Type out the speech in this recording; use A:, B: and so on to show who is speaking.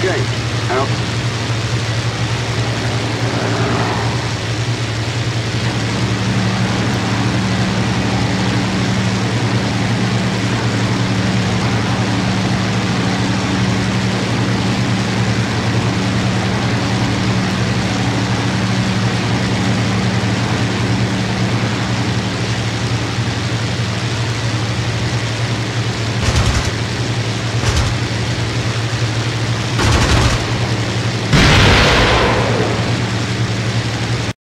A: gate. Out.